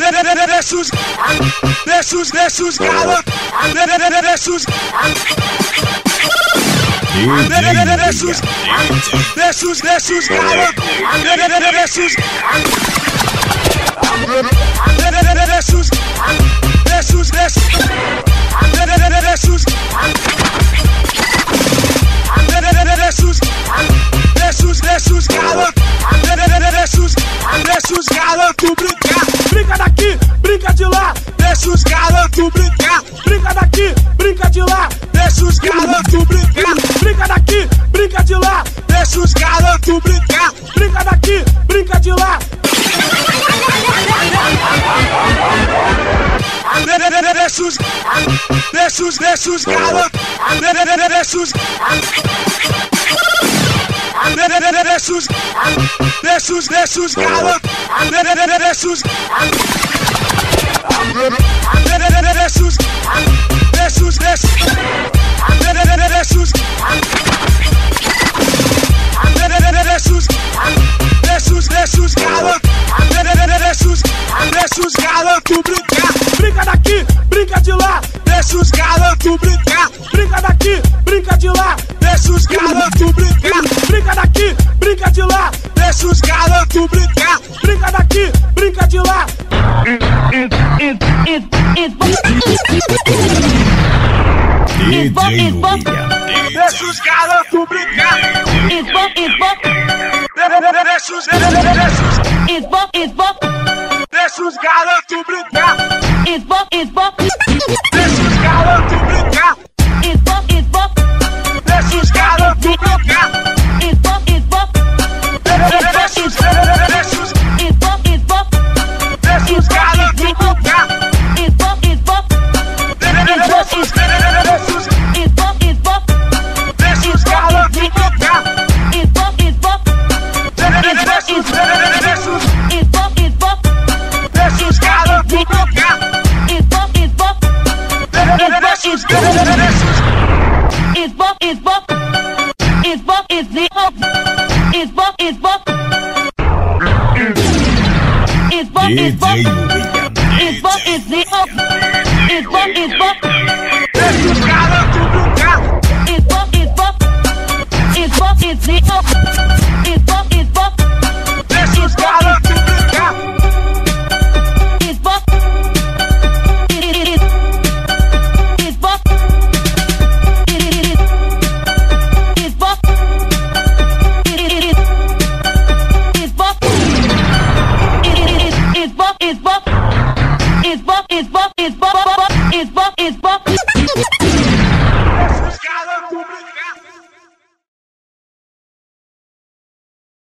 versus versus versus Galo versus versus versus versus Galo versus versus Os. Tu brincar, brinca daqui, brinca de lá. Desce os galo. Tu brincar, brinca daqui, brinca de lá. Desce os, desce os, desce os galo. Desce os, desce os, desce os, desce os galo. Desce os, desce os, desce os, desce, desce desce os, desce os galo. Desce os, desce os galo. Tu brincar, brinca daqui, brinca de lá. Desce os galo. Tu brincar, brinca daqui, brinca de lá. Desce os galo. Tu brincar, es Bob, caras tu. Es Bob, es caras tu brinca. Es es sus is it up? Is up? Is up? Is up? Is up? Is up? Is it up? Is up? Is up? is buff, is buff, is buff, is buff.